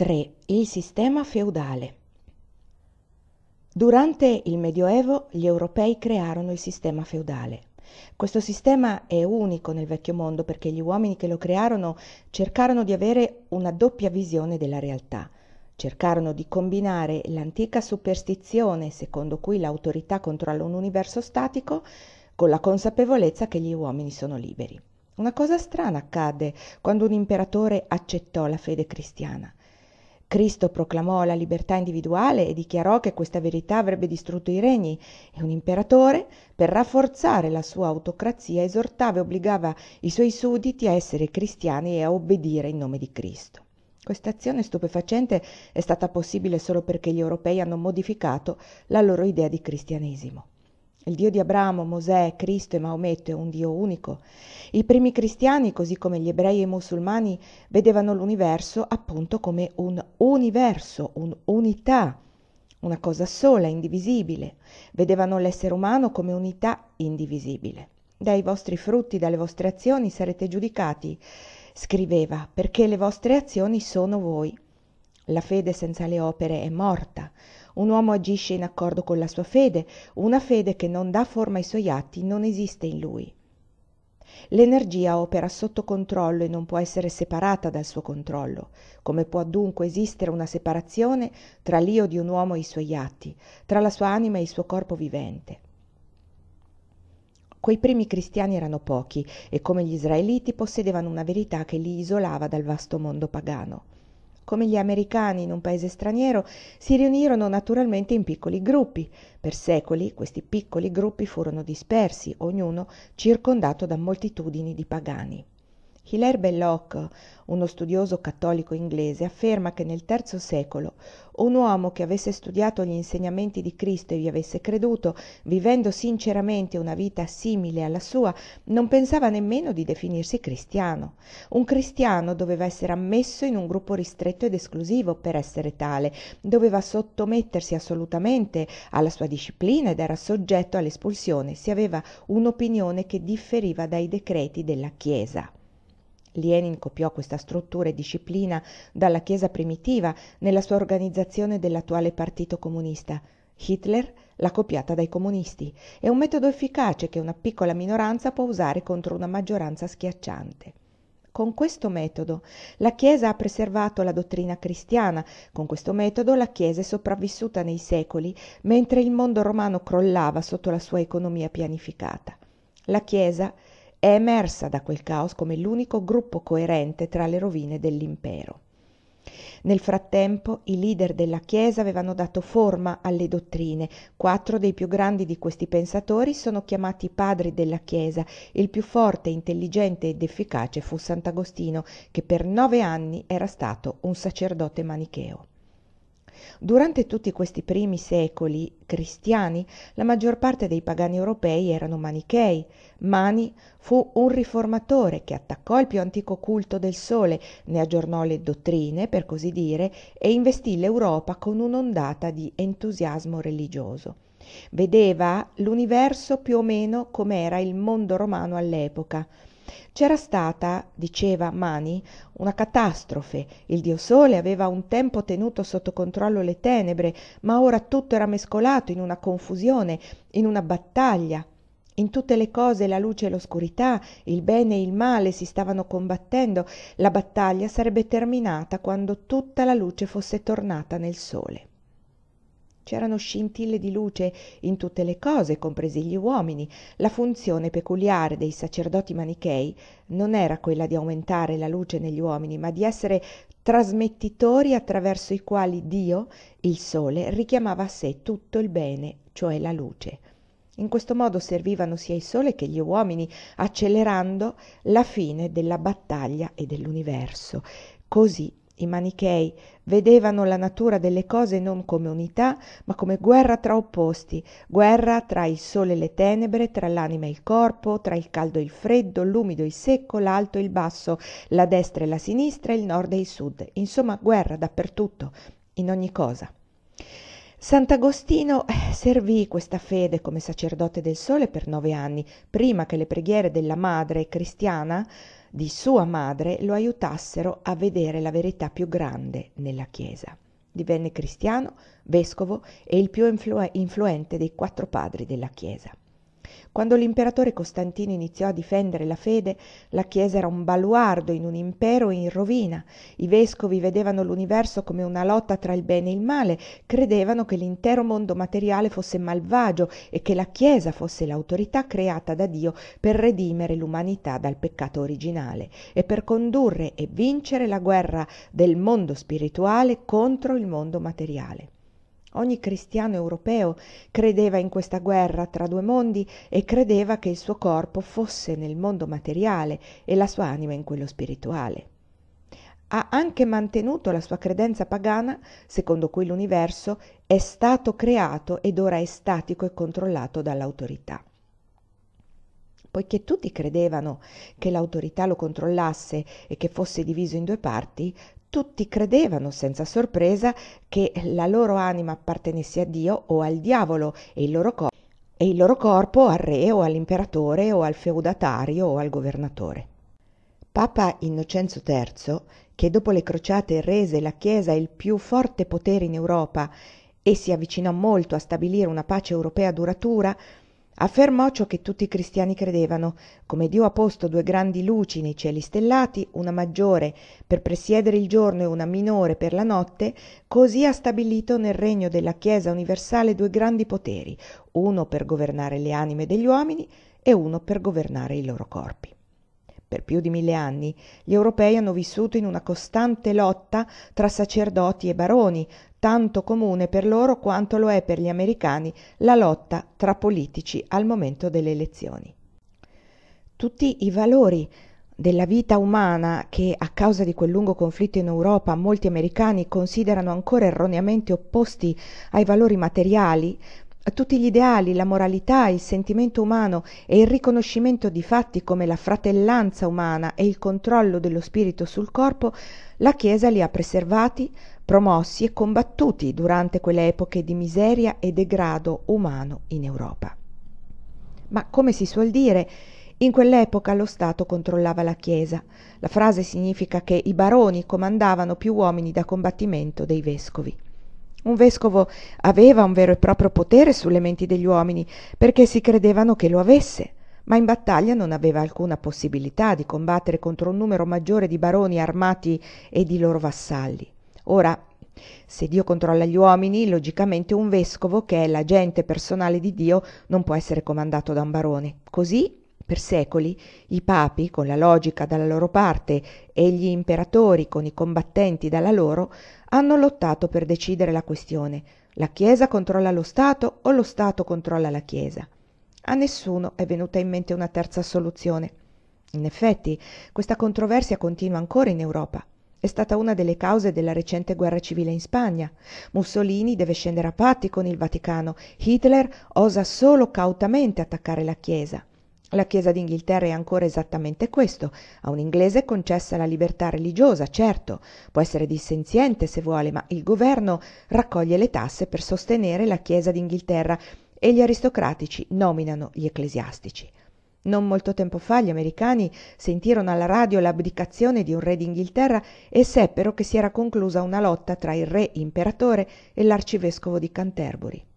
3. Il sistema feudale. Durante il Medioevo gli europei crearono il sistema feudale. Questo sistema è unico nel vecchio mondo perché gli uomini che lo crearono cercarono di avere una doppia visione della realtà. Cercarono di combinare l'antica superstizione secondo cui l'autorità controlla un universo statico con la consapevolezza che gli uomini sono liberi. Una cosa strana accadde quando un imperatore accettò la fede cristiana. Cristo proclamò la libertà individuale e dichiarò che questa verità avrebbe distrutto i regni e un imperatore, per rafforzare la sua autocrazia, esortava e obbligava i suoi sudditi a essere cristiani e a obbedire in nome di Cristo. Questa azione stupefacente è stata possibile solo perché gli europei hanno modificato la loro idea di cristianesimo. Il Dio di Abramo, Mosè, Cristo e Maometto è un Dio unico. I primi cristiani, così come gli ebrei e i musulmani, vedevano l'universo appunto come un universo, un'unità, una cosa sola, indivisibile. Vedevano l'essere umano come unità indivisibile. Dai vostri frutti, dalle vostre azioni sarete giudicati, scriveva, perché le vostre azioni sono voi. La fede senza le opere è morta. Un uomo agisce in accordo con la sua fede, una fede che non dà forma ai suoi atti non esiste in lui. L'energia opera sotto controllo e non può essere separata dal suo controllo, come può dunque esistere una separazione tra l'io di un uomo e i suoi atti, tra la sua anima e il suo corpo vivente. Quei primi cristiani erano pochi e come gli israeliti possedevano una verità che li isolava dal vasto mondo pagano come gli americani in un paese straniero, si riunirono naturalmente in piccoli gruppi. Per secoli questi piccoli gruppi furono dispersi, ognuno circondato da moltitudini di pagani. Hilaire Belloc, uno studioso cattolico inglese, afferma che nel III secolo un uomo che avesse studiato gli insegnamenti di Cristo e vi avesse creduto, vivendo sinceramente una vita simile alla sua, non pensava nemmeno di definirsi cristiano. Un cristiano doveva essere ammesso in un gruppo ristretto ed esclusivo per essere tale, doveva sottomettersi assolutamente alla sua disciplina ed era soggetto all'espulsione se aveva un'opinione che differiva dai decreti della Chiesa. Lenin copiò questa struttura e disciplina dalla Chiesa primitiva nella sua organizzazione dell'attuale Partito Comunista. Hitler l'ha copiata dai comunisti. È un metodo efficace che una piccola minoranza può usare contro una maggioranza schiacciante. Con questo metodo la Chiesa ha preservato la dottrina cristiana, con questo metodo la Chiesa è sopravvissuta nei secoli mentre il mondo romano crollava sotto la sua economia pianificata. La Chiesa è emersa da quel caos come l'unico gruppo coerente tra le rovine dell'impero. Nel frattempo i leader della Chiesa avevano dato forma alle dottrine. Quattro dei più grandi di questi pensatori sono chiamati padri della Chiesa. Il più forte, intelligente ed efficace fu Sant'Agostino, che per nove anni era stato un sacerdote manicheo. Durante tutti questi primi secoli cristiani, la maggior parte dei pagani europei erano manichei. Mani fu un riformatore che attaccò il più antico culto del sole, ne aggiornò le dottrine, per così dire, e investì l'Europa con un'ondata di entusiasmo religioso. Vedeva l'universo più o meno come era il mondo romano all'epoca c'era stata, diceva Mani, una catastrofe. Il dio Sole aveva un tempo tenuto sotto controllo le tenebre, ma ora tutto era mescolato in una confusione, in una battaglia. In tutte le cose la luce e l'oscurità, il bene e il male si stavano combattendo. La battaglia sarebbe terminata quando tutta la luce fosse tornata nel sole. C'erano scintille di luce in tutte le cose, compresi gli uomini. La funzione peculiare dei sacerdoti manichei non era quella di aumentare la luce negli uomini, ma di essere trasmettitori attraverso i quali Dio, il Sole, richiamava a sé tutto il bene, cioè la luce. In questo modo servivano sia il Sole che gli uomini, accelerando la fine della battaglia e dell'universo. Così i manichei vedevano la natura delle cose non come unità, ma come guerra tra opposti, guerra tra il sole e le tenebre, tra l'anima e il corpo, tra il caldo e il freddo, l'umido e il secco, l'alto e il basso, la destra e la sinistra, il nord e il sud. Insomma, guerra dappertutto, in ogni cosa. Sant'Agostino eh, servì questa fede come sacerdote del sole per nove anni, prima che le preghiere della madre cristiana di sua madre lo aiutassero a vedere la verità più grande nella Chiesa. Divenne cristiano, vescovo e il più influ- influente dei quattro padri della Chiesa. Quando l'imperatore Costantino iniziò a difendere la fede, la Chiesa era un baluardo in un impero in rovina. I vescovi vedevano l'universo come una lotta tra il bene e il male, credevano che l'intero mondo materiale fosse malvagio e che la Chiesa fosse l'autorità creata da Dio per redimere l'umanità dal peccato originale e per condurre e vincere la guerra del mondo spirituale contro il mondo materiale. Ogni cristiano europeo credeva in questa guerra tra due mondi e credeva che il suo corpo fosse nel mondo materiale e la sua anima in quello spirituale. Ha anche mantenuto la sua credenza pagana, secondo cui l'universo è stato creato ed ora è statico e controllato dall'autorità. Poiché tutti credevano che l'autorità lo controllasse e che fosse diviso in due parti, tutti credevano senza sorpresa che la loro anima appartenesse a Dio o al diavolo e il loro, cor- e il loro corpo al re o all'imperatore o al feudatario o al governatore. Papa Innocenzo III, che dopo le crociate rese la Chiesa il più forte potere in Europa e si avvicinò molto a stabilire una pace europea duratura, affermò ciò che tutti i cristiani credevano come dio ha posto due grandi luci nei cieli stellati una maggiore per presiedere il giorno e una minore per la notte così ha stabilito nel regno della chiesa universale due grandi poteri uno per governare le anime degli uomini e uno per governare i loro corpi per più di mille anni gli europei hanno vissuto in una costante lotta tra sacerdoti e baroni tanto comune per loro quanto lo è per gli americani la lotta tra politici al momento delle elezioni. Tutti i valori della vita umana che a causa di quel lungo conflitto in Europa molti americani considerano ancora erroneamente opposti ai valori materiali, tutti gli ideali, la moralità, il sentimento umano e il riconoscimento di fatti come la fratellanza umana e il controllo dello spirito sul corpo, la Chiesa li ha preservati, promossi e combattuti durante quelle epoche di miseria e degrado umano in Europa. Ma come si suol dire, in quell'epoca lo Stato controllava la Chiesa. La frase significa che i baroni comandavano più uomini da combattimento dei vescovi. Un vescovo aveva un vero e proprio potere sulle menti degli uomini perché si credevano che lo avesse, ma in battaglia non aveva alcuna possibilità di combattere contro un numero maggiore di baroni armati e di loro vassalli. Ora, se Dio controlla gli uomini, logicamente un vescovo, che è l'agente personale di Dio, non può essere comandato da un barone. Così, per secoli, i papi, con la logica dalla loro parte, e gli imperatori, con i combattenti dalla loro, hanno lottato per decidere la questione. La Chiesa controlla lo Stato o lo Stato controlla la Chiesa? A nessuno è venuta in mente una terza soluzione. In effetti, questa controversia continua ancora in Europa. È stata una delle cause della recente guerra civile in Spagna. Mussolini deve scendere a patti con il Vaticano. Hitler osa solo cautamente attaccare la Chiesa. La Chiesa d'Inghilterra è ancora esattamente questo. A un inglese è concessa la libertà religiosa, certo, può essere dissenziente se vuole, ma il governo raccoglie le tasse per sostenere la Chiesa d'Inghilterra e gli aristocratici nominano gli ecclesiastici. Non molto tempo fa gli americani sentirono alla radio l'abdicazione di un re d'Inghilterra e seppero che si era conclusa una lotta tra il re imperatore e l'arcivescovo di Canterbury.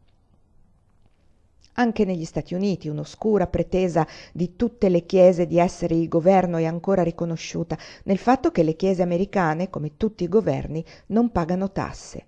Anche negli Stati Uniti un'oscura pretesa di tutte le chiese di essere il governo è ancora riconosciuta nel fatto che le chiese americane, come tutti i governi, non pagano tasse.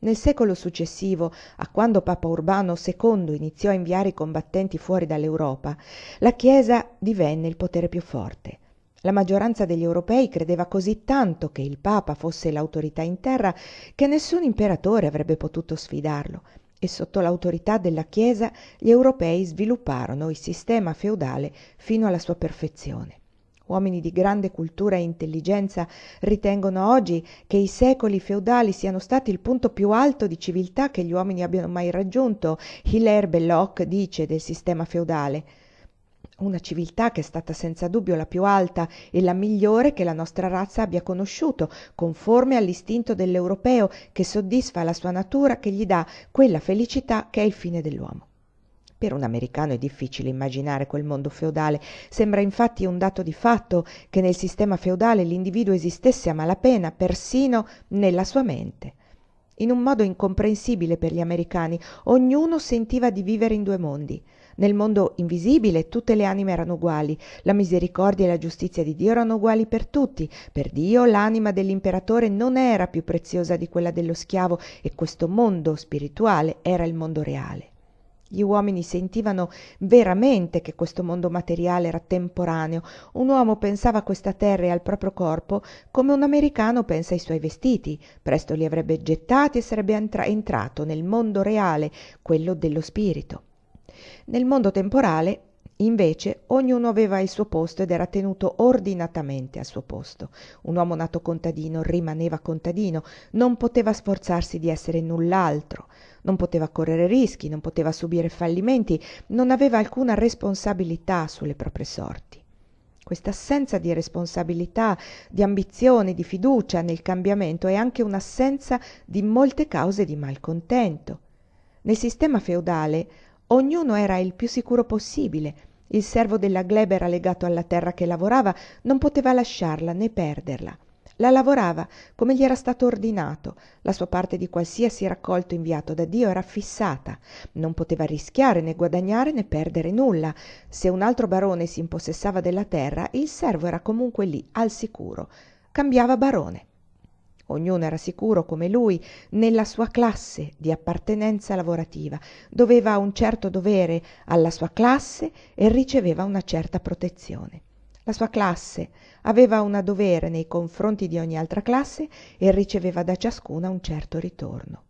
Nel secolo successivo, a quando Papa Urbano II iniziò a inviare i combattenti fuori dall'Europa, la Chiesa divenne il potere più forte. La maggioranza degli europei credeva così tanto che il Papa fosse l'autorità in terra che nessun imperatore avrebbe potuto sfidarlo e sotto l'autorità della Chiesa gli europei svilupparono il sistema feudale fino alla sua perfezione uomini di grande cultura e intelligenza ritengono oggi che i secoli feudali siano stati il punto più alto di civiltà che gli uomini abbiano mai raggiunto. Hilaire Belloc dice del sistema feudale una civiltà che è stata senza dubbio la più alta e la migliore che la nostra razza abbia conosciuto, conforme all'istinto dell'europeo che soddisfa la sua natura, che gli dà quella felicità che è il fine dell'uomo. Per un americano è difficile immaginare quel mondo feudale. Sembra infatti un dato di fatto che nel sistema feudale l'individuo esistesse a malapena, persino nella sua mente. In un modo incomprensibile per gli americani, ognuno sentiva di vivere in due mondi. Nel mondo invisibile tutte le anime erano uguali, la misericordia e la giustizia di Dio erano uguali per tutti. Per Dio l'anima dell'imperatore non era più preziosa di quella dello schiavo e questo mondo spirituale era il mondo reale. Gli uomini sentivano veramente che questo mondo materiale era temporaneo. Un uomo pensava a questa terra e al proprio corpo come un americano pensa ai suoi vestiti. Presto li avrebbe gettati e sarebbe entra- entrato nel mondo reale, quello dello spirito. Nel mondo temporale Invece ognuno aveva il suo posto ed era tenuto ordinatamente al suo posto. Un uomo nato contadino rimaneva contadino, non poteva sforzarsi di essere null'altro, non poteva correre rischi, non poteva subire fallimenti, non aveva alcuna responsabilità sulle proprie sorti. Questa assenza di responsabilità, di ambizione, di fiducia nel cambiamento è anche un'assenza di molte cause di malcontento. Nel sistema feudale ognuno era il più sicuro possibile, il servo della gleba era legato alla terra che lavorava, non poteva lasciarla né perderla. La lavorava come gli era stato ordinato, la sua parte di qualsiasi raccolto inviato da Dio era fissata, non poteva rischiare né guadagnare né perdere nulla. Se un altro barone si impossessava della terra, il servo era comunque lì, al sicuro. Cambiava barone. Ognuno era sicuro, come lui, nella sua classe di appartenenza lavorativa, doveva un certo dovere alla sua classe e riceveva una certa protezione. La sua classe aveva un dovere nei confronti di ogni altra classe e riceveva da ciascuna un certo ritorno.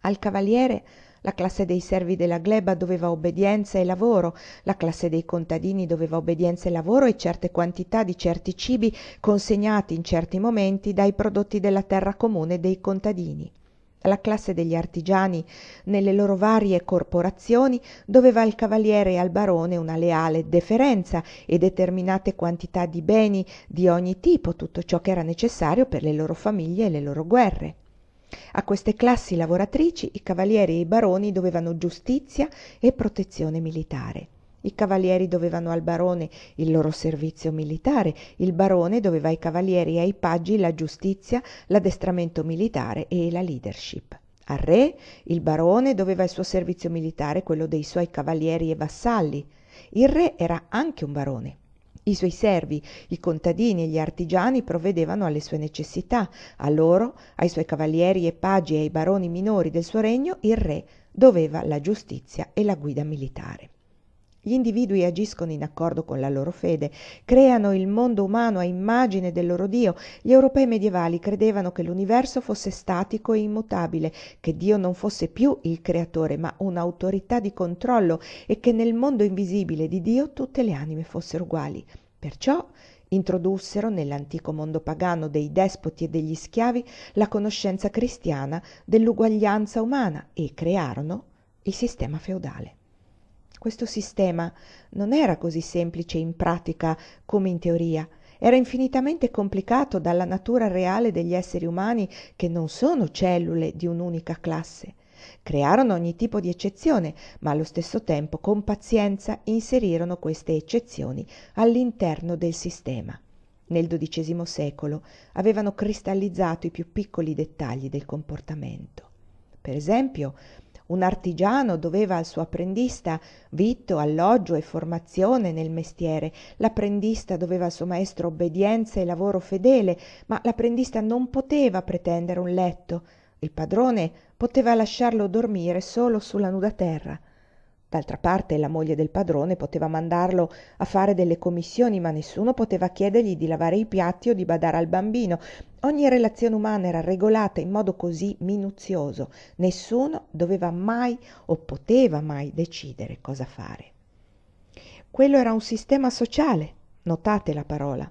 Al cavaliere la classe dei servi della gleba doveva obbedienza e lavoro, la classe dei contadini doveva obbedienza e lavoro e certe quantità di certi cibi consegnati in certi momenti dai prodotti della terra comune dei contadini. La classe degli artigiani, nelle loro varie corporazioni, doveva al cavaliere e al barone una leale deferenza e determinate quantità di beni di ogni tipo, tutto ciò che era necessario per le loro famiglie e le loro guerre. A queste classi lavoratrici i cavalieri e i baroni dovevano giustizia e protezione militare. I cavalieri dovevano al barone il loro servizio militare, il barone doveva ai cavalieri e ai paggi la giustizia, l'addestramento militare e la leadership. Al re il barone doveva il suo servizio militare, quello dei suoi cavalieri e vassalli. Il re era anche un barone. I suoi servi, i contadini e gli artigiani provvedevano alle sue necessità. A loro, ai suoi cavalieri e pagi e ai baroni minori del suo regno, il re doveva la giustizia e la guida militare. Gli individui agiscono in accordo con la loro fede, creano il mondo umano a immagine del loro Dio. Gli europei medievali credevano che l'universo fosse statico e immutabile, che Dio non fosse più il creatore, ma un'autorità di controllo e che nel mondo invisibile di Dio tutte le anime fossero uguali. Perciò introdussero nell'antico mondo pagano dei despoti e degli schiavi la conoscenza cristiana dell'uguaglianza umana e crearono il sistema feudale. Questo sistema non era così semplice in pratica come in teoria, era infinitamente complicato dalla natura reale degli esseri umani che non sono cellule di un'unica classe. Crearono ogni tipo di eccezione, ma allo stesso tempo con pazienza inserirono queste eccezioni all'interno del sistema. Nel XII secolo avevano cristallizzato i più piccoli dettagli del comportamento. Per esempio, un artigiano doveva al suo apprendista vitto, alloggio e formazione nel mestiere. L'apprendista doveva al suo maestro obbedienza e lavoro fedele, ma l'apprendista non poteva pretendere un letto. Il padrone poteva lasciarlo dormire solo sulla nuda terra. D'altra parte la moglie del padrone poteva mandarlo a fare delle commissioni, ma nessuno poteva chiedergli di lavare i piatti o di badare al bambino. Ogni relazione umana era regolata in modo così minuzioso. Nessuno doveva mai o poteva mai decidere cosa fare. Quello era un sistema sociale, notate la parola.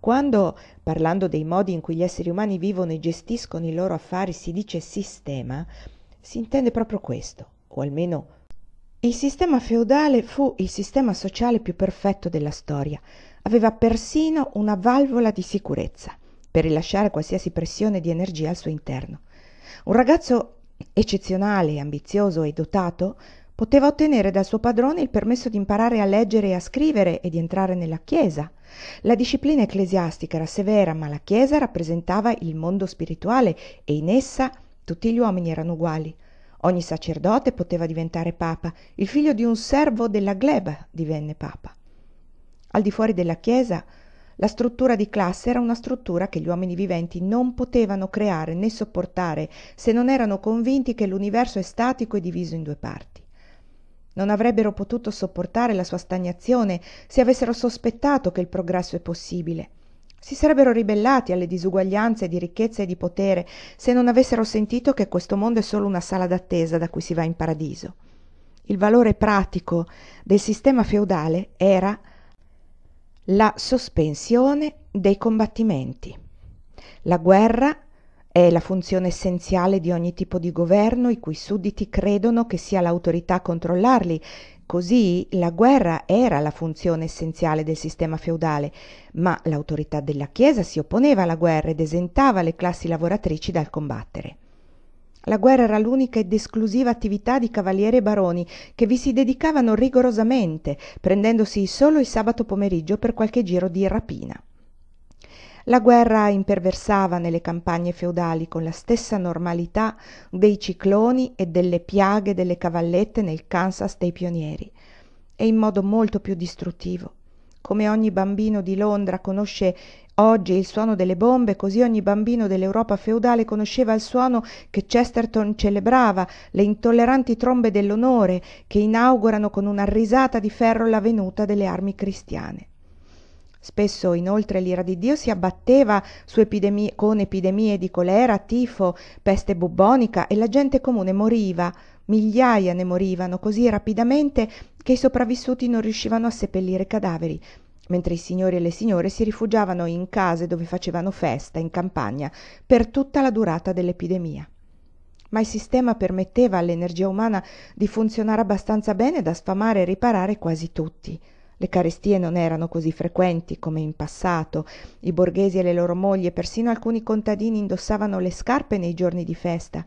Quando, parlando dei modi in cui gli esseri umani vivono e gestiscono i loro affari, si dice sistema, si intende proprio questo, o almeno il sistema feudale fu il sistema sociale più perfetto della storia. Aveva persino una valvola di sicurezza per rilasciare qualsiasi pressione di energia al suo interno. Un ragazzo eccezionale, ambizioso e dotato, poteva ottenere dal suo padrone il permesso di imparare a leggere e a scrivere e di entrare nella Chiesa. La disciplina ecclesiastica era severa, ma la Chiesa rappresentava il mondo spirituale e in essa tutti gli uomini erano uguali. Ogni sacerdote poteva diventare papa, il figlio di un servo della gleba divenne papa. Al di fuori della Chiesa, la struttura di classe era una struttura che gli uomini viventi non potevano creare né sopportare se non erano convinti che l'universo è statico e diviso in due parti non avrebbero potuto sopportare la sua stagnazione se avessero sospettato che il progresso è possibile. Si sarebbero ribellati alle disuguaglianze di ricchezza e di potere se non avessero sentito che questo mondo è solo una sala d'attesa da cui si va in paradiso. Il valore pratico del sistema feudale era la sospensione dei combattimenti. La guerra è la funzione essenziale di ogni tipo di governo i cui sudditi credono che sia l'autorità a controllarli. Così la guerra era la funzione essenziale del sistema feudale, ma l'autorità della Chiesa si opponeva alla guerra ed esentava le classi lavoratrici dal combattere. La guerra era l'unica ed esclusiva attività di cavalieri e baroni che vi si dedicavano rigorosamente, prendendosi solo il sabato pomeriggio per qualche giro di rapina. La guerra imperversava nelle campagne feudali con la stessa normalità dei cicloni e delle piaghe delle cavallette nel Kansas dei pionieri, e in modo molto più distruttivo. Come ogni bambino di Londra conosce oggi il suono delle bombe, così ogni bambino dell'Europa feudale conosceva il suono che Chesterton celebrava, le intolleranti trombe dell'onore che inaugurano con una risata di ferro la venuta delle armi cristiane. Spesso inoltre l'ira di Dio si abbatteva epidemie, con epidemie di colera, tifo, peste bubbonica e la gente comune moriva, migliaia ne morivano così rapidamente che i sopravvissuti non riuscivano a seppellire i cadaveri, mentre i signori e le signore si rifugiavano in case dove facevano festa in campagna per tutta la durata dell'epidemia. Ma il sistema permetteva all'energia umana di funzionare abbastanza bene da sfamare e riparare quasi tutti. Le carestie non erano così frequenti come in passato. I borghesi e le loro mogli e persino alcuni contadini indossavano le scarpe nei giorni di festa.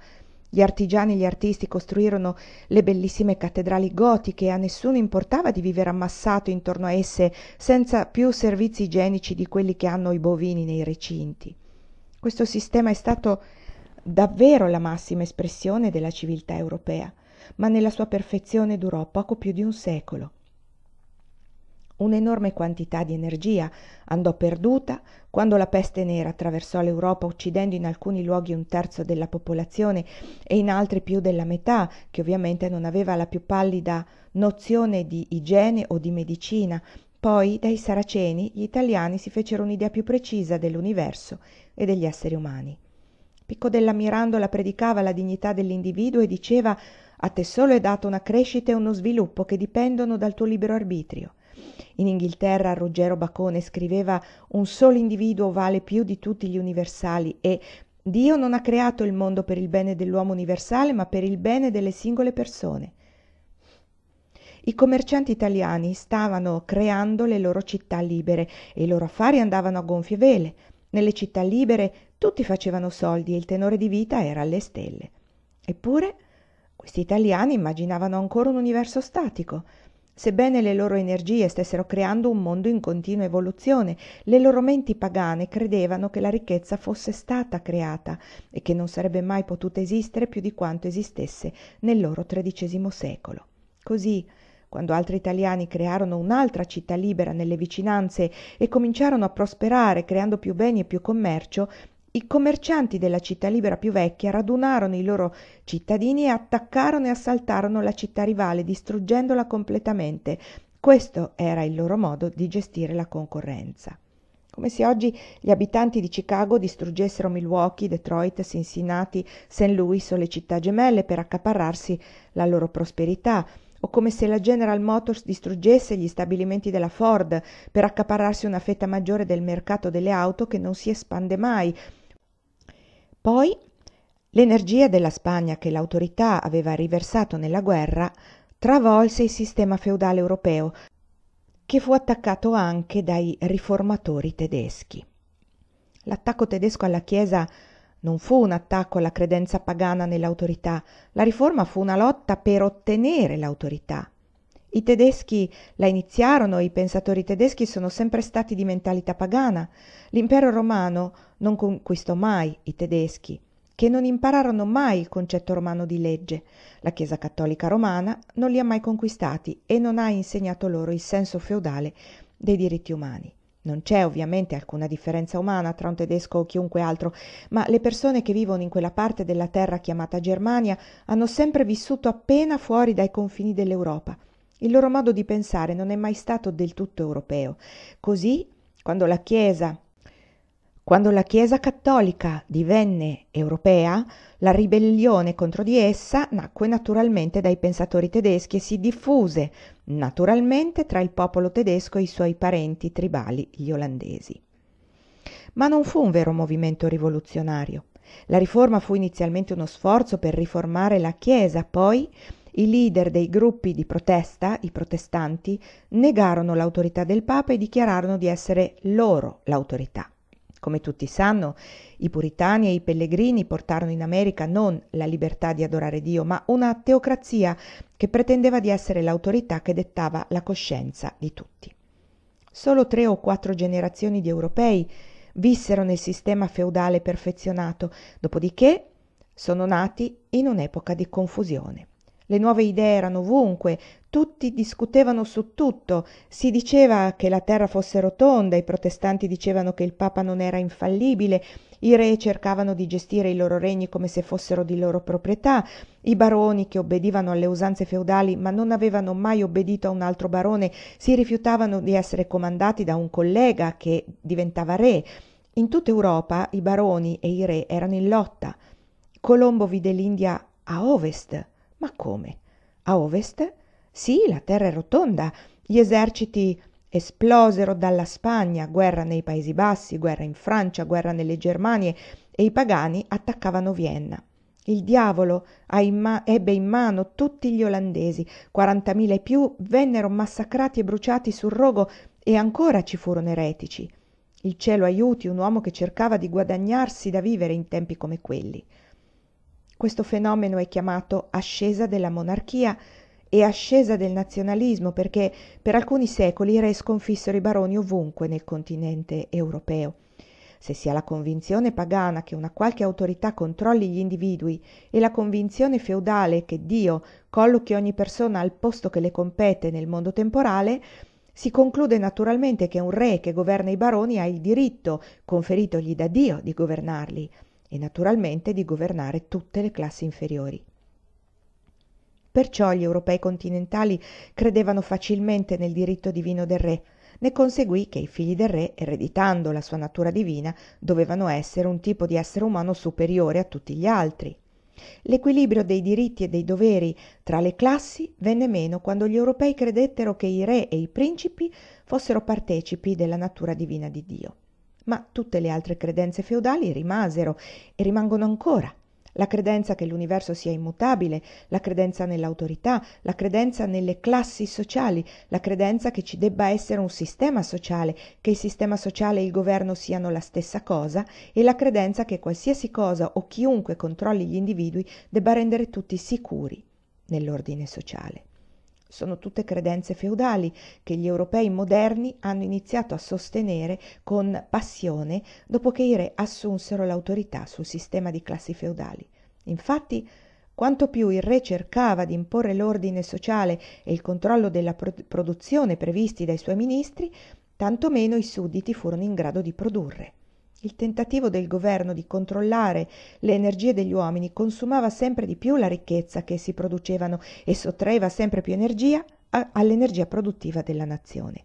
Gli artigiani e gli artisti costruirono le bellissime cattedrali gotiche e a nessuno importava di vivere ammassato intorno a esse senza più servizi igienici di quelli che hanno i bovini nei recinti. Questo sistema è stato davvero la massima espressione della civiltà europea, ma nella sua perfezione durò poco più di un secolo. Un'enorme quantità di energia andò perduta quando la peste nera attraversò l'Europa uccidendo in alcuni luoghi un terzo della popolazione e in altri più della metà, che ovviamente non aveva la più pallida nozione di igiene o di medicina. Poi dai saraceni gli italiani si fecero un'idea più precisa dell'universo e degli esseri umani. Picco della Mirandola predicava la dignità dell'individuo e diceva a te solo è dato una crescita e uno sviluppo che dipendono dal tuo libero arbitrio. In Inghilterra Ruggero Bacone scriveva un solo individuo vale più di tutti gli universali e Dio non ha creato il mondo per il bene dell'uomo universale, ma per il bene delle singole persone. I commercianti italiani stavano creando le loro città libere e i loro affari andavano a gonfie vele. Nelle città libere tutti facevano soldi e il tenore di vita era alle stelle. Eppure questi italiani immaginavano ancora un universo statico. Sebbene le loro energie stessero creando un mondo in continua evoluzione, le loro menti pagane credevano che la ricchezza fosse stata creata e che non sarebbe mai potuta esistere più di quanto esistesse nel loro tredicesimo secolo. Così, quando altri italiani crearono un'altra città libera nelle vicinanze e cominciarono a prosperare creando più beni e più commercio, i commercianti della città libera più vecchia radunarono i loro cittadini e attaccarono e assaltarono la città rivale, distruggendola completamente. Questo era il loro modo di gestire la concorrenza. Come se oggi gli abitanti di Chicago distruggessero Milwaukee, Detroit, Cincinnati, St. Louis o le città gemelle per accaparrarsi la loro prosperità, o come se la General Motors distruggesse gli stabilimenti della Ford per accaparrarsi una fetta maggiore del mercato delle auto che non si espande mai, poi l'energia della Spagna che l'autorità aveva riversato nella guerra travolse il sistema feudale europeo, che fu attaccato anche dai riformatori tedeschi. L'attacco tedesco alla Chiesa Non fu un attacco alla credenza pagana nell'autorità, la riforma fu una lotta per ottenere l'autorità. I tedeschi la iniziarono, i pensatori tedeschi sono sempre stati di mentalità pagana. L'impero romano non conquistò mai i tedeschi, che non impararono mai il concetto romano di legge. La Chiesa cattolica romana non li ha mai conquistati e non ha insegnato loro il senso feudale dei diritti umani. Non c'è ovviamente alcuna differenza umana tra un tedesco o chiunque altro, ma le persone che vivono in quella parte della terra chiamata Germania hanno sempre vissuto appena fuori dai confini dell'Europa il loro modo di pensare non è mai stato del tutto europeo. Così, quando la Chiesa quando la Chiesa cattolica divenne europea, la ribellione contro di essa nacque naturalmente dai pensatori tedeschi e si diffuse naturalmente tra il popolo tedesco e i suoi parenti tribali, gli olandesi. Ma non fu un vero movimento rivoluzionario. La riforma fu inizialmente uno sforzo per riformare la Chiesa, poi i leader dei gruppi di protesta, i protestanti, negarono l'autorità del Papa e dichiararono di essere loro l'autorità. Come tutti sanno, i puritani e i pellegrini portarono in America non la libertà di adorare Dio, ma una teocrazia che pretendeva di essere l'autorità che dettava la coscienza di tutti. Solo tre o quattro generazioni di europei vissero nel sistema feudale perfezionato, dopodiché sono nati in un'epoca di confusione. Le nuove idee erano ovunque, tutti discutevano su tutto, si diceva che la terra fosse rotonda, i protestanti dicevano che il Papa non era infallibile, i re cercavano di gestire i loro regni come se fossero di loro proprietà, i baroni che obbedivano alle usanze feudali ma non avevano mai obbedito a un altro barone si rifiutavano di essere comandati da un collega che diventava re. In tutta Europa i baroni e i re erano in lotta. Colombo vide l'India a ovest ma come? A ovest? Sì la terra è rotonda. Gli eserciti esplosero dalla spagna guerra nei paesi bassi guerra in francia guerra nelle germanie e i pagani attaccavano vienna. Il diavolo ebbe in mano tutti gli olandesi. Quarantamila e più vennero massacrati e bruciati sul rogo e ancora ci furono eretici. Il cielo aiuti un uomo che cercava di guadagnarsi da vivere in tempi come quelli questo fenomeno è chiamato ascesa della monarchia e ascesa del nazionalismo perché per alcuni secoli i re sconfissero i baroni ovunque nel continente europeo. Se sia la convinzione pagana che una qualche autorità controlli gli individui e la convinzione feudale che Dio collochi ogni persona al posto che le compete nel mondo temporale, si conclude naturalmente che un re che governa i baroni ha il diritto, conferitogli da Dio, di governarli e naturalmente di governare tutte le classi inferiori. Perciò gli europei continentali credevano facilmente nel diritto divino del re, ne conseguì che i figli del re, ereditando la sua natura divina, dovevano essere un tipo di essere umano superiore a tutti gli altri. L'equilibrio dei diritti e dei doveri tra le classi venne meno quando gli europei credettero che i re e i principi fossero partecipi della natura divina di Dio ma tutte le altre credenze feudali rimasero e rimangono ancora. La credenza che l'universo sia immutabile, la credenza nell'autorità, la credenza nelle classi sociali, la credenza che ci debba essere un sistema sociale, che il sistema sociale e il governo siano la stessa cosa e la credenza che qualsiasi cosa o chiunque controlli gli individui debba rendere tutti sicuri nell'ordine sociale. Sono tutte credenze feudali che gli europei moderni hanno iniziato a sostenere con passione dopo che i re assunsero l'autorità sul sistema di classi feudali. Infatti, quanto più il re cercava di imporre l'ordine sociale e il controllo della produzione previsti dai suoi ministri, tanto meno i sudditi furono in grado di produrre. Il tentativo del governo di controllare le energie degli uomini consumava sempre di più la ricchezza che essi producevano e sottraeva sempre più energia all'energia produttiva della nazione.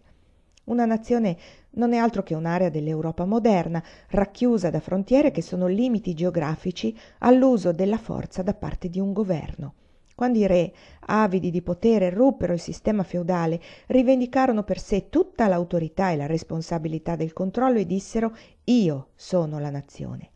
Una nazione non è altro che un'area dell'Europa moderna, racchiusa da frontiere che sono limiti geografici all'uso della forza da parte di un governo. Quando i re, avidi di potere, ruppero il sistema feudale, rivendicarono per sé tutta l'autorità e la responsabilità del controllo e dissero io sono la nazione.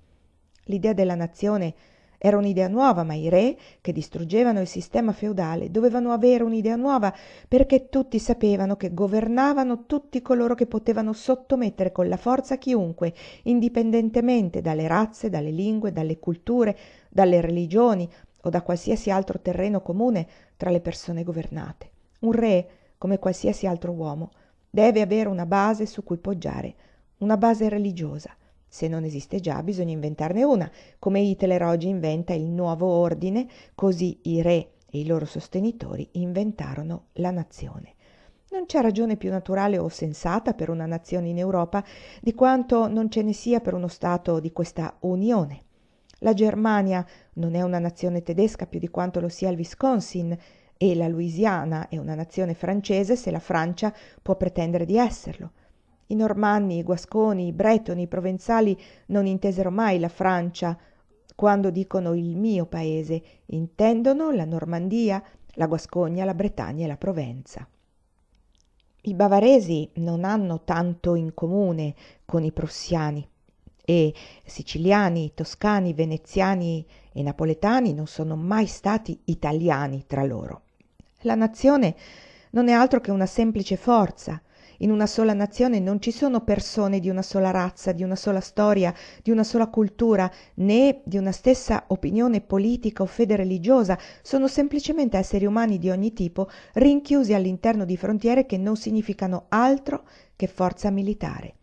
L'idea della nazione Era un'idea nuova, ma i re, che distruggevano il sistema feudale, dovevano avere un'idea nuova perché tutti sapevano che governavano tutti coloro che potevano sottomettere con la forza chiunque, indipendentemente dalle razze, dalle lingue, dalle culture, dalle religioni o da qualsiasi altro terreno comune tra le persone governate. Un re, come qualsiasi altro uomo, deve avere una base su cui poggiare, una base religiosa se non esiste già, bisogna inventarne una, come Hitler oggi inventa il nuovo ordine, così i re e i loro sostenitori inventarono la nazione. Non c'è ragione più naturale o sensata per una nazione in Europa di quanto non ce ne sia per uno Stato di questa Unione. La Germania non è una nazione tedesca più di quanto lo sia il Wisconsin e la Louisiana è una nazione francese se la Francia può pretendere di esserlo. I normanni, i guasconi, i bretoni, i provenzali non intesero mai la Francia quando dicono il mio paese, intendono la Normandia, la Guascogna, la Bretagna e la Provenza. I bavaresi non hanno tanto in comune con i prussiani e siciliani, toscani, veneziani e napoletani non sono mai stati italiani tra loro. La nazione non è altro che una semplice forza, in una sola nazione non ci sono persone di una sola razza, di una sola storia, di una sola cultura, né di una stessa opinione politica o fede religiosa, sono semplicemente esseri umani di ogni tipo rinchiusi all'interno di frontiere che non significano altro che forza militare.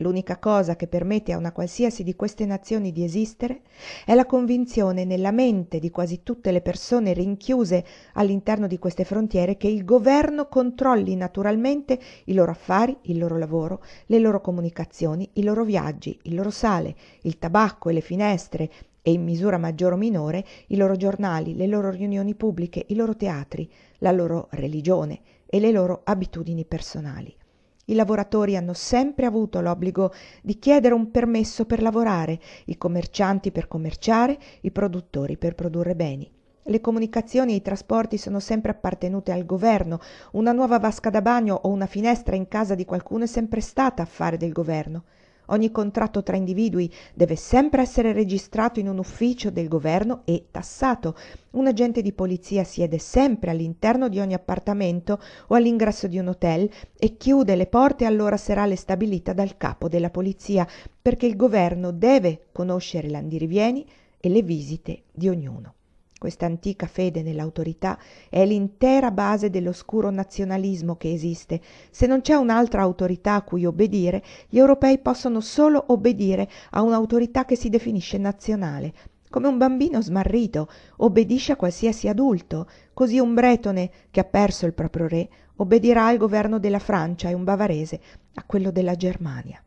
L'unica cosa che permette a una qualsiasi di queste nazioni di esistere è la convinzione nella mente di quasi tutte le persone rinchiuse all'interno di queste frontiere che il governo controlli naturalmente i loro affari, il loro lavoro, le loro comunicazioni, i loro viaggi, il loro sale, il tabacco e le finestre e in misura maggiore o minore i loro giornali, le loro riunioni pubbliche, i loro teatri, la loro religione e le loro abitudini personali. I lavoratori hanno sempre avuto l'obbligo di chiedere un permesso per lavorare, i commercianti per commerciare, i produttori per produrre beni. Le comunicazioni e i trasporti sono sempre appartenute al governo. Una nuova vasca da bagno o una finestra in casa di qualcuno è sempre stata affare del governo. Ogni contratto tra individui deve sempre essere registrato in un ufficio del governo e tassato. Un agente di polizia siede sempre all'interno di ogni appartamento o all'ingresso di un hotel e chiude le porte all'ora serale stabilita dal capo della polizia, perché il governo deve conoscere l'andirivieni e le visite di ognuno. Questa antica fede nell'autorità è l'intera base dell'oscuro nazionalismo che esiste. Se non c'è un'altra autorità a cui obbedire, gli europei possono solo obbedire a un'autorità che si definisce nazionale. Come un bambino smarrito obbedisce a qualsiasi adulto, così un bretone che ha perso il proprio re obbedirà al governo della Francia e un bavarese a quello della Germania.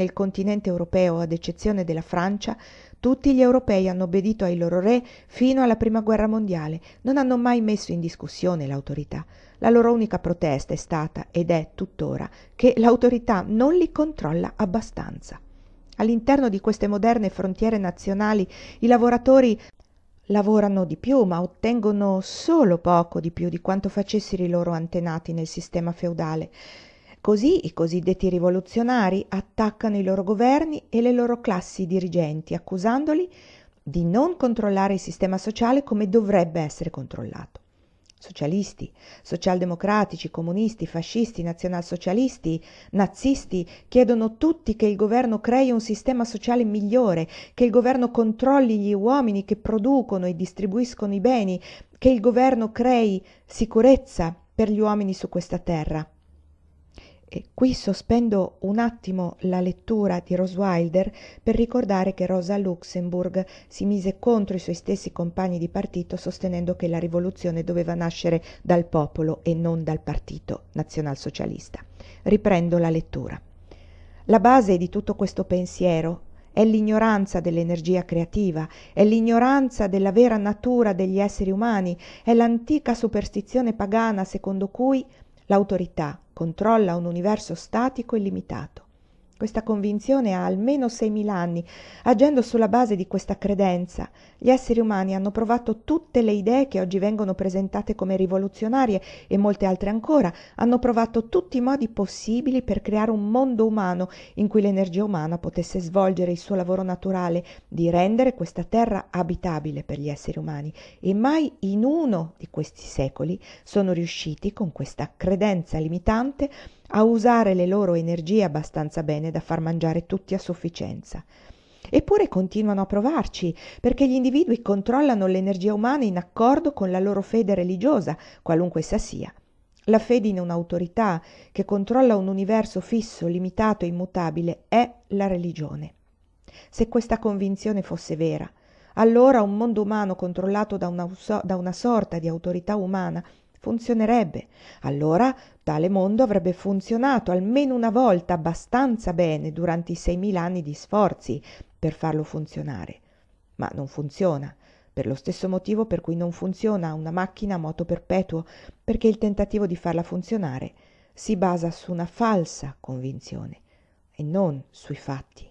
Nel continente europeo, ad eccezione della Francia, tutti gli europei hanno obbedito ai loro re fino alla prima guerra mondiale, non hanno mai messo in discussione l'autorità. La loro unica protesta è stata, ed è tuttora, che l'autorità non li controlla abbastanza. All'interno di queste moderne frontiere nazionali i lavoratori lavorano di più, ma ottengono solo poco di più di quanto facessero i loro antenati nel sistema feudale. Così i cosiddetti rivoluzionari attaccano i loro governi e le loro classi dirigenti, accusandoli di non controllare il sistema sociale come dovrebbe essere controllato. Socialisti, socialdemocratici, comunisti, fascisti, nazionalsocialisti, nazisti chiedono tutti che il governo crei un sistema sociale migliore, che il governo controlli gli uomini che producono e distribuiscono i beni, che il governo crei sicurezza per gli uomini su questa terra. E qui sospendo un attimo la lettura di Roswilder per ricordare che Rosa Luxemburg si mise contro i suoi stessi compagni di partito sostenendo che la rivoluzione doveva nascere dal popolo e non dal partito nazionalsocialista. Riprendo la lettura. La base di tutto questo pensiero è l'ignoranza dell'energia creativa, è l'ignoranza della vera natura degli esseri umani, è l'antica superstizione pagana secondo cui l'autorità controlla un universo statico e limitato. Questa convinzione ha almeno 6.000 anni. Agendo sulla base di questa credenza, gli esseri umani hanno provato tutte le idee che oggi vengono presentate come rivoluzionarie e molte altre ancora, hanno provato tutti i modi possibili per creare un mondo umano in cui l'energia umana potesse svolgere il suo lavoro naturale di rendere questa terra abitabile per gli esseri umani e mai in uno di questi secoli sono riusciti con questa credenza limitante a usare le loro energie abbastanza bene da far mangiare tutti a sufficienza. Eppure continuano a provarci, perché gli individui controllano l'energia umana in accordo con la loro fede religiosa, qualunque essa sia. La fede in un'autorità che controlla un universo fisso, limitato e immutabile è la religione. Se questa convinzione fosse vera, allora un mondo umano controllato da una, da una sorta di autorità umana funzionerebbe. Allora tale mondo avrebbe funzionato almeno una volta abbastanza bene durante i 6.000 anni di sforzi per farlo funzionare. Ma non funziona, per lo stesso motivo per cui non funziona una macchina a moto perpetuo, perché il tentativo di farla funzionare si basa su una falsa convinzione e non sui fatti.